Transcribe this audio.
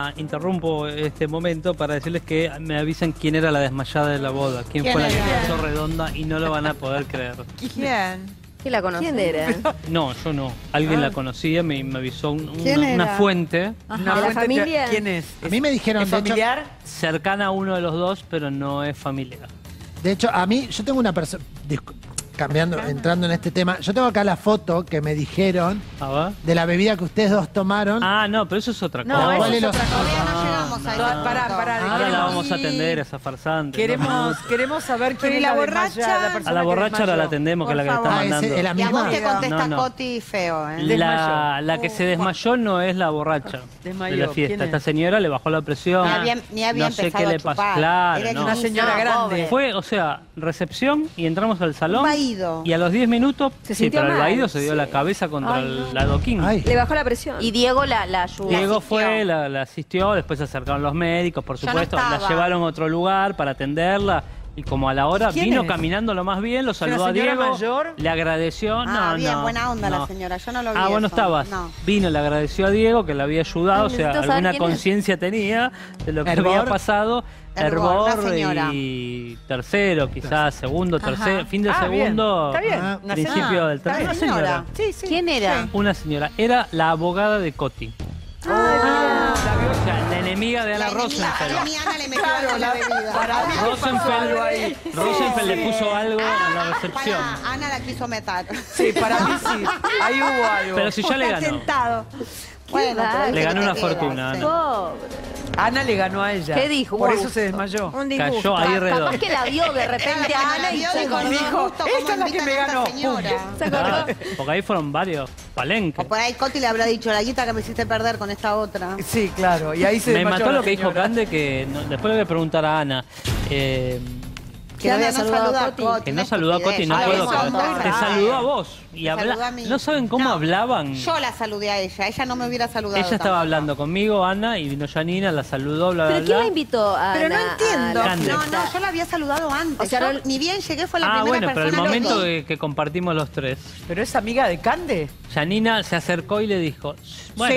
Ah, Interrumpo este momento para decirles que me avisen quién era la desmayada de la boda, quién, ¿Quién fue la que era? pasó redonda y no lo van a poder creer. ¿Quién? ¿Quién la conoce? ¿Quién era? No, yo no. Alguien la conocía, me, me avisó un- ¿Quién una, fuente Una ¿De la fuente familia? ¿Quién es? A mí me dijeron, ¿Es de hecho- familiar? cercana a uno de los dos, pero no es familiar. De hecho, a mí, yo tengo una persona. Cambiando, entrando en este tema, yo tengo acá la foto que me dijeron de la bebida que ustedes dos tomaron. Ah, no, pero eso es otra No, cosa. ¿Cuál eso es otra cosa. No, pará, pará, Ahora la vamos a atender, esa farsante. Queremos, No, queremos saber quién Pero ¿y es la la borracha? desmayada, la persona A la borracha ahora la atendemos, que es la que Por está Ah, mandando. es la Y a misma. vos te contesta No, no. Coti feo, ¿eh? La, la que se desmayó no es la borracha Desmayó. de la fiesta. Esta señora le bajó la presión. Ni había- ni había no sé empezado qué a le pasó. chupar. Claro, Era no. Una señora No, grande. pobre. Fue, o sea, recepción y entramos al salón. Y a los 10 minutos, Se sí, sintió pero el mal, vaído se dio sí. la cabeza contra Ay, el- no. la adoquín. Le bajó la presión. Y Diego la, la ayudó. Diego fue, la, asistió, después se acercaron los médicos, por no supuesto, la llevaron a otro lugar para atenderla. Y como a la hora ¿Quién vino es? caminando lo más bien, lo saludó a Diego, mayor? le agradeció. Ah, no, bien, no, buena onda no. la señora. Yo no lo vi Ah, vos no eso. estabas. No. Vino, le agradeció a Diego que le había ayudado, Ay, o sea, alguna conciencia tenía de lo que había pasado. Señora. y tercero, quizás, segundo, tercero, fin de Ah, bien. segundo, Está bien. Ah, Una principio señora. del tercero. Una señora. señora. Sí, sí. ¿Quién era? Una señora. Era la abogada de Coti. La enemiga de Ana Rosenfeld. a mí Ana le metió algo en la bebida. Para mí Rosenfeld, ahí. Rosenfeld le puso algo en la recepción. Ana la quiso meter. Sí, para mí sí. Ahí hubo algo. Pero si ya le ganó. Atentado. Bueno, Le ganó una fortuna, sí. Ana. Le ganó a ella. ¿Qué dijo? Por eso se desmayó. Un disgusto. Cayó ahí Capaz redondo. que la vio de repente a Ana y dijo, esta es la que me a ganó. porque ahí fueron varios palenques. O por ahí Coti le habrá dicho la guita que me hiciste perder con esta otra. Sí, claro. Y ahí se Me mató lo que dijo. Cande, que no- después le voy a preguntar a Ana. eh, Que no saludado saluda a Coti. que no saludó a Coti, no estupidez. puedo Te saludó a vos. Y habla... saludó a mí. ¿No saben cómo No, hablaban? Yo la saludé a ella, ella no me hubiera saludado. Ella estaba tampoco. hablando conmigo, Ana, y vino Janina, la saludó, bla, bla, ¿Pero quién la invitó a Pero no Ana entiendo. No, no, yo la había saludado antes. O sea, Yo no- ni bien llegué fue la Ah, primera bueno, pero el persona momento que vi. que, que compartimos los tres. ¿Pero es amiga de Cande? Janina se acercó y le dijo, bueno,